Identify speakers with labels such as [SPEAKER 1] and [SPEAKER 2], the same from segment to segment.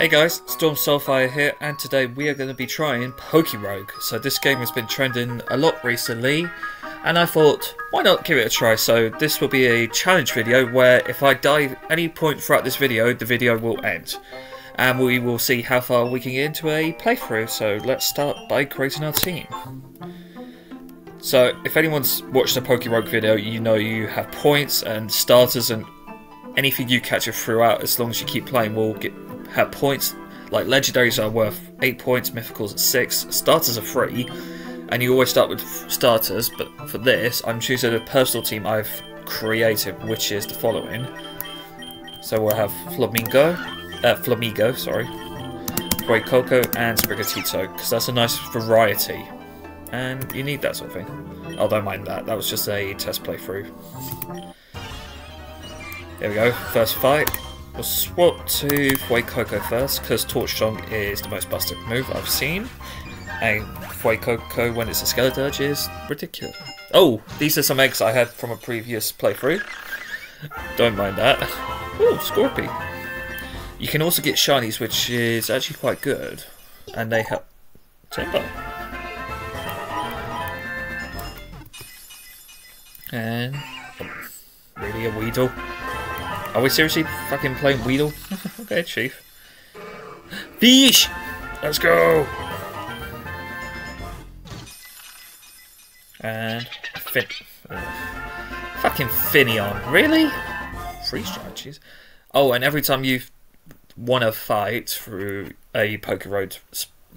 [SPEAKER 1] Hey guys, Storm Soulfighter here, and today we are going to be trying Pokerogue. So this game has been trending a lot recently, and I thought, why not give it a try? So this will be a challenge video where if I die any point throughout this video, the video will end. And we will see how far we can get into a playthrough, so let's start by creating our team. So if anyone's watched the Pokerogue video, you know you have points and starters and anything you capture throughout, as long as you keep playing, will get have points. Like legendaries are worth eight points, mythicals at six, starters are free, and you always start with starters. But for this, I'm choosing a personal team I've created, which is the following. So we'll have Flamingo, uh, Flamigo, sorry, Fuecoco, and Sprigatito, because that's a nice variety, and you need that sort of thing. Oh, don't mind that. That was just a test playthrough. There we go. First fight. We'll swap to Fuecoco first, because Torch Song is the most busted move I've seen. And Fuecoco, when it's a Skeledirge, is ridiculous. Oh, these are some eggs I had from a previous playthrough. Don't mind that. Ooh, Scorpy. You can also get shinies, which is actually quite good. And they help... Timber. And... Oh, really, a Weedle? Are we seriously fucking playing Weedle? okay, Chief. Fish! Let's go! And... Fin... fucking Finneon. Really? Freeze charges. Oh, and every time you want to fight through a Pokerogue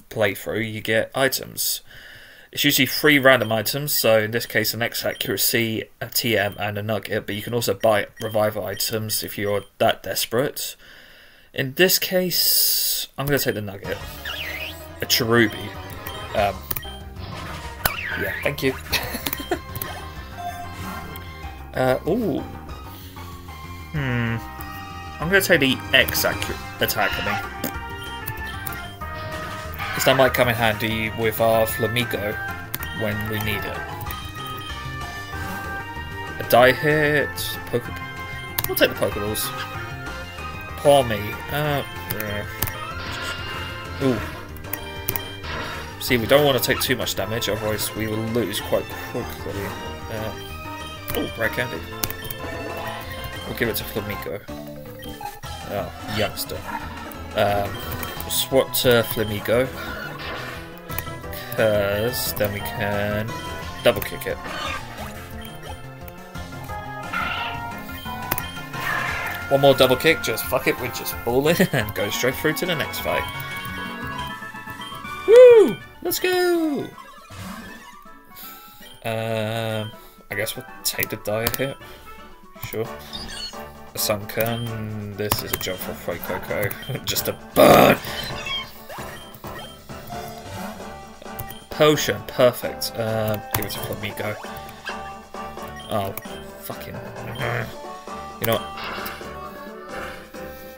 [SPEAKER 1] playthrough, you get items. It's usually three random items, so in this case an X accuracy, a TM and a nugget, but you can also buy revival items if you're that desperate. In this case, I'm going to take the nugget. A Cherubi. Um, yeah, thank you. uh, ooh. Hmm. I'm going to take the X attack, I mean. Because that might come in handy with our Flamigo when we need it. A dire hit, Poke. We'll take the Pokeballs. Pawmi. Uh, yeah. Ooh. See, we don't want to take too much damage, otherwise we will lose quite quickly. Uh, oh, rare candy. We'll give it to Flamigo. Oh, youngster. Um, swap to Flamigo. Because then we can double kick it. One more double kick, just fuck it, we just fall in and go straight through to the next fight. Woo! Let's go! Um, I guess we'll take the dire hit. Sure. Sunkern. This is a job for Fuecoco. Just a burn! Potion, perfect. Uh, give it to Flamigo. Oh, fucking. You know what?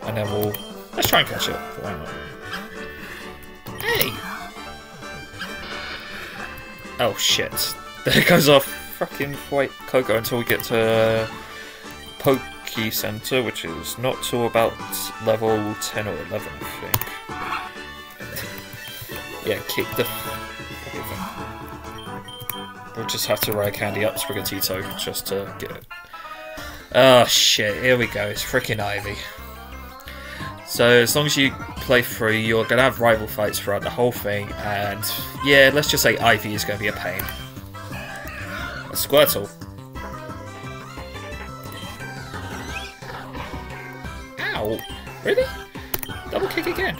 [SPEAKER 1] And then we'll. Let's try and catch it. Why not? Hey! Oh shit. There goes off fucking white Coco until we get to Poke key center, which is not till about level 10 or 11, I think. Yeah, kick the... We'll just have to rare candy up Sprigatito just to get it. Oh shit, here we go, it's freaking Ivy. So as long as you play through, you're going to have rival fights throughout the whole thing, and yeah, let's just say Ivy is going to be a pain. A Squirtle. Really? Double kick again.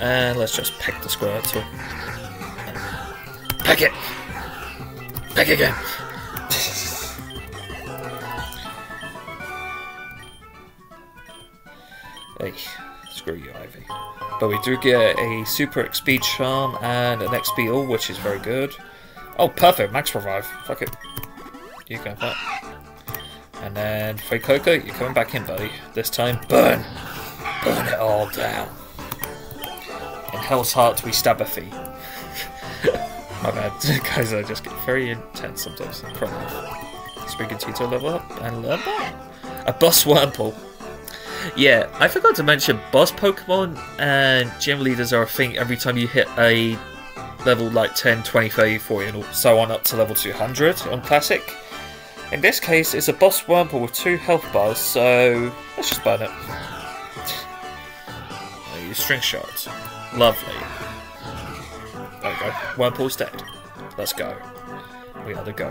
[SPEAKER 1] And let's just peck the Squirtle. Peck it! Peck again! hey, screw you, Ivy. But we do get a Super speed Charm and an XP All, which is very good. Oh, perfect! Max Revive. Fuck it. You can fight. And then Coco, you're coming back in, buddy. This time, burn! Burn it all down. In Hell's Heart, we stab a fee. My bad, guys, I just get very intense sometimes. Probably. Sprigatito level up and level up. A boss Wurmple. Yeah, I forgot to mention boss Pokemon and gym leaders are a thing every time you hit a level like 10, 20, 30, 40, and so on up to level 200 on Classic. In this case, it's a boss Wurmple with two health bars, so let's just burn it. String shot. Lovely. There we go. Wurmple's dead. Let's go. We gotta go.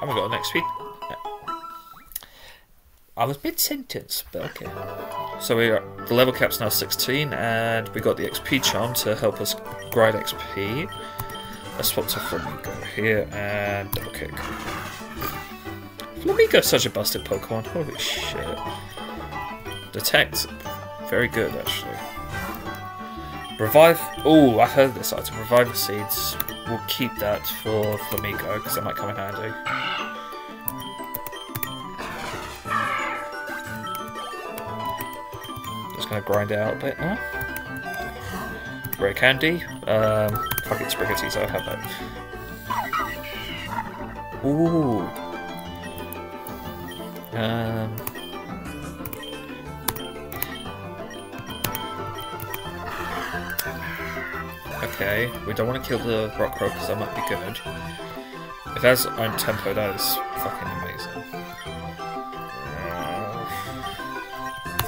[SPEAKER 1] And we got an XP. I was mid-sentence, but okay. So we are, the level cap's now 16, and we got the XP charm to help us grind XP. Let's swap to Flamigo here, and double kick. Flamigo's such a busted Pokemon, holy shit. Detect, very good actually. Revive, oh I heard this item, Revive the Seeds. We'll keep that for Flamigo, because that might come in handy. Just gonna grind it out a bit now. Rare candy. Um, fuck it, I'll have that. Ooh. Um. Okay, we don't want to kill the Rockruff because that might be good. If it has own tempo, that is fucking amazing.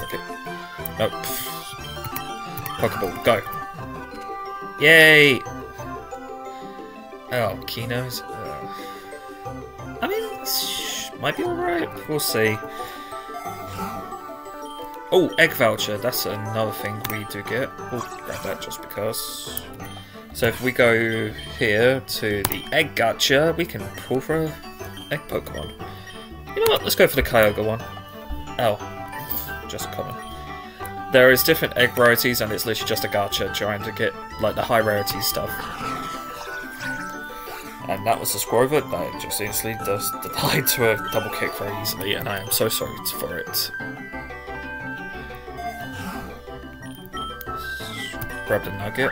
[SPEAKER 1] Okay. Nope. Pokeball, go. Yay! Oh, Keynote. Uh, I mean, might be alright. We'll see. Oh, egg voucher. That's another thing we do get. We'll grab that just because. So if we go here to the egg gacha, we can pull for a egg Pokemon. You know what? Let's go for the Kyogre one. Oh, just common. There is different egg rarities and it's literally just a gacha trying to get like the high rarity stuff. And that was the Squirtle that just instantly does died to a double kick very easily, and I am so sorry for it. Grab the nugget.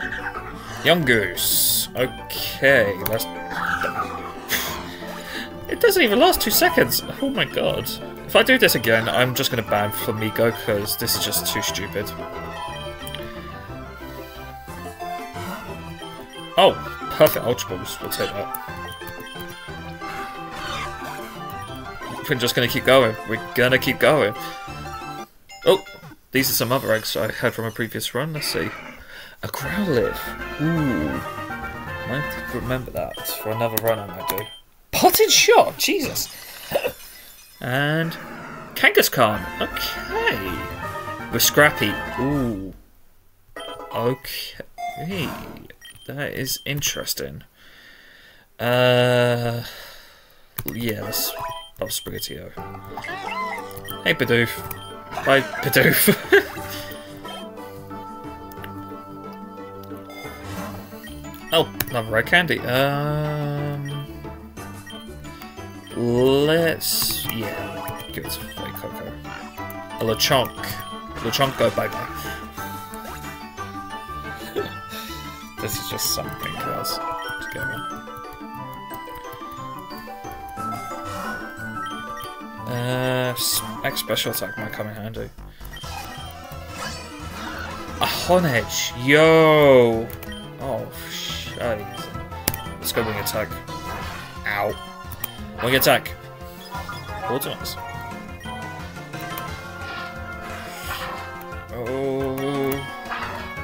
[SPEAKER 1] Yungoos. Okay, let's. It doesn't even last two seconds. Oh my god. If I do this again, I'm just going to ban Flamigo because this is just too stupid. Oh, perfect Ultra Balls. We'll take that. We're just to keep going. We're to keep going. Oh, these are some other eggs I had from a previous run. Let's see. A Growlithe. Ooh. I might remember that for another run I might do. Potted Shot! Jesus! And Kangaskhan. Okay. With Scrappy. Ooh. Okay. That is interesting. Uh. Yeah, let's love Sprigatito. Hey, Bidoof. Bye, Bidoof. oh, another red candy. Um. Let's... yeah, give it to Coco. A Lechonk. Lechonk go bye-bye. This is just something else together. Uh, X special attack might come in handy. A Honedge! Yo! Oh, shit. Let's go wing attack. Ow. Wing attack. Four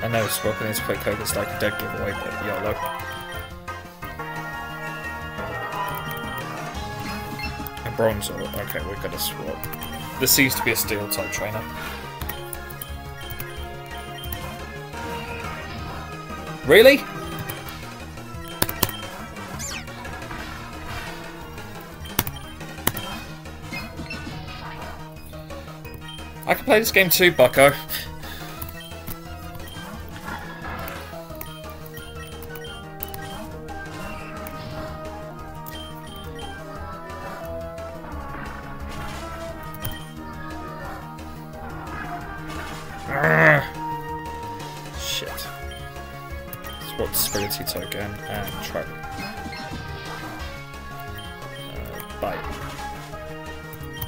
[SPEAKER 1] I know Scorpion is quick code is like a dead giveaway, but YOLO. A bronze Bronzor. Okay, we're gonna swap. This seems to be a steel type trainer. Really? I can play this game too, bucko. Swap disability token and try. Uh.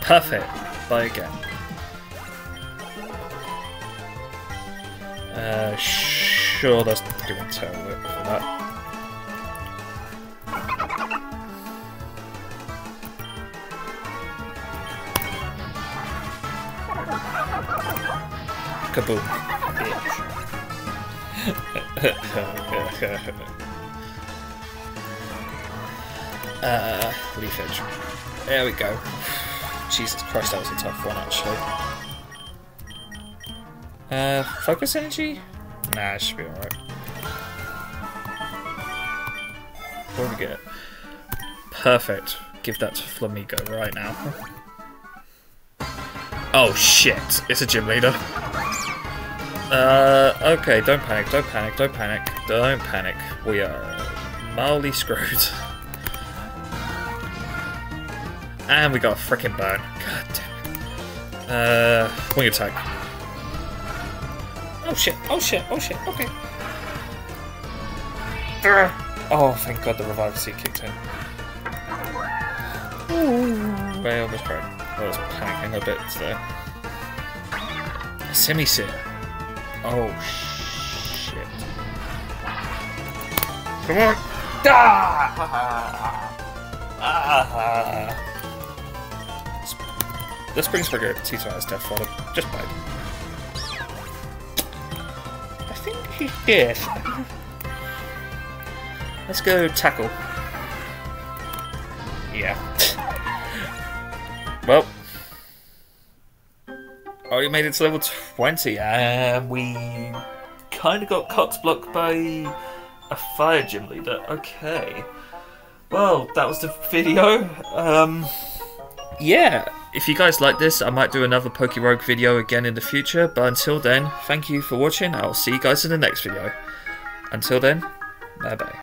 [SPEAKER 1] Perfect. Bye again. Uh, sure, that's tail whip for that. Kaboom. uh, Leafage. There we go. Jesus Christ, that was a tough one, actually. Uh, focus energy? Nah, it should be alright. What do we get? Perfect. Give that to Flamigo right now. Oh shit, it's a gym leader. Uh, okay, don't panic, don't panic, don't panic, don't panic. We are mildly screwed. And we got a freaking burn. God damn it. Uh, wing attack. Oh shit, oh shit, oh shit, okay. Oh, thank god the revive seed kicked in. Ooh. I almost cried. I was panicking a bit there. Semi Seer. Oh shit. Come on! Ah! Ah! The Spring Trigger Tito has Death Fodder, just by. I think he's dead. Let's go tackle. Yeah. well. Oh, we made it to level 20, and we kind of got cox blocked by a fire gym leader. Okay. Well, that was the video. Um, yeah, if you guys like this, I might do another Pokerogue video again in the future, but until then, thank you for watching, I'll see you guys in the next video. Until then, bye bye.